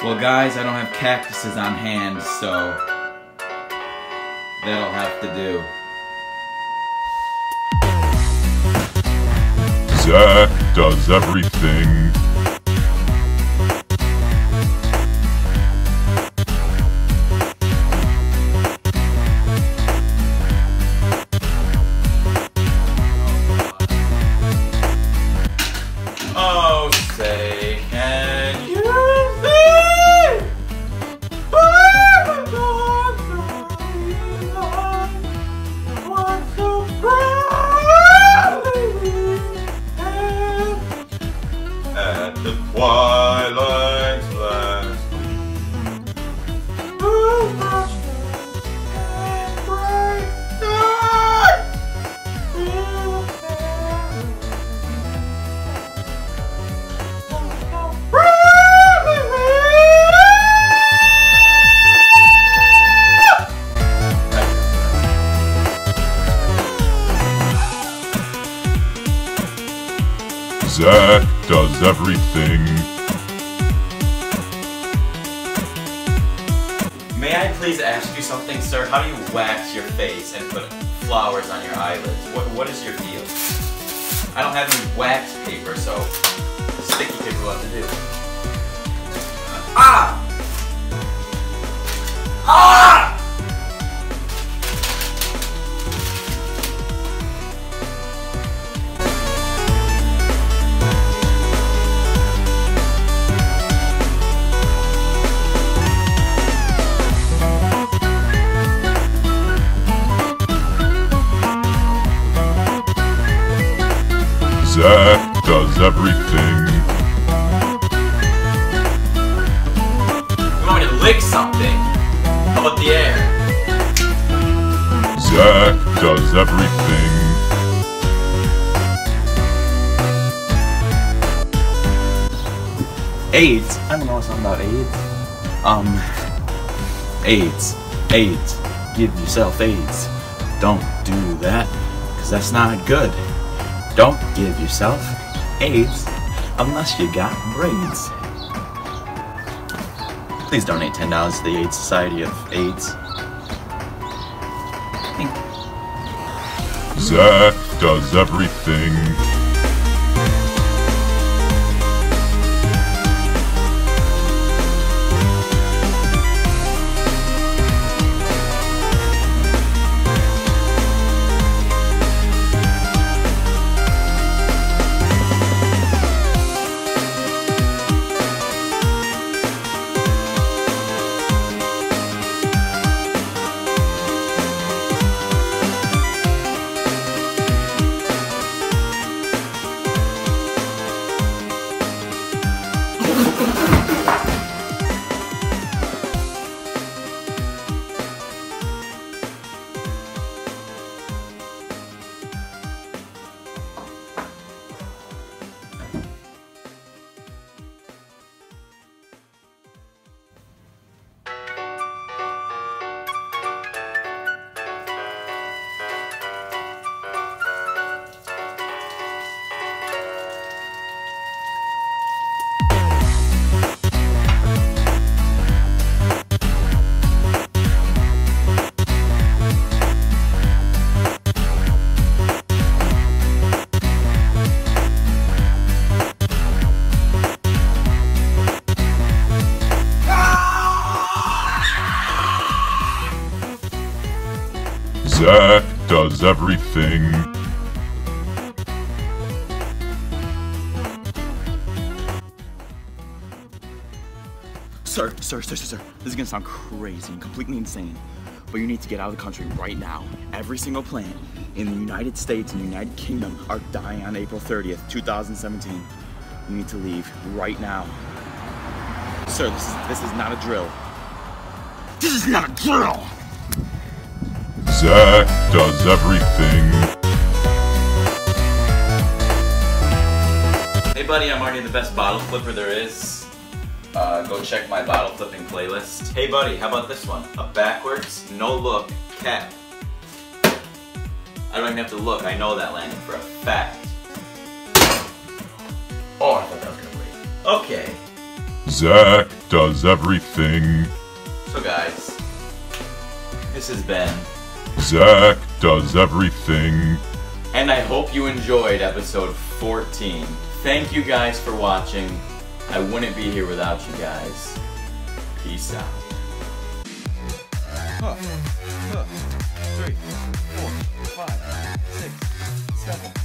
Well, guys, I don't have cactuses on hand, so that'll have to do. Zac does everything. Zac does everything. May I please ask you something, sir? How do you wax your face and put flowers on your eyelids? What, what is your deal? I don't have any wax paper, so sticky paper what to do. Ah! Zac does everything. You want me to lick something? How about the air? Zac does everything. AIDS. I don't know something about AIDS. Um, AIDS. AIDS. Give yourself AIDS. Don't do that, because that's not good. Don't give yourself AIDS unless you got braids. Please donate $10 to the AIDS Society of AIDS. Zac does everything. Zac does everything. Sir, sir, sir, sir, sir, this is gonna sound crazy and completely insane, but you need to get out of the country right now. Every single plant in the United States and the United Kingdom are dying on April 30th, 2017. You need to leave right now. Sir, this is, this is not a drill. This is not a drill! Zac does everything. Hey buddy, I'm already the best bottle flipper there is. Uh, go check my bottle flipping playlist. Hey buddy, how about this one? A backwards, no look, cap. I don't even have to look, I know that landing for a fact. Oh, I thought that was gonna break. Okay. Zac does everything. So guys, this has been, Zac does everything. and I hope you enjoyed episode 14. Thank you guys for watching. I wouldn't be here without you guys. Peace out. Huh, huh, three, four, five, six,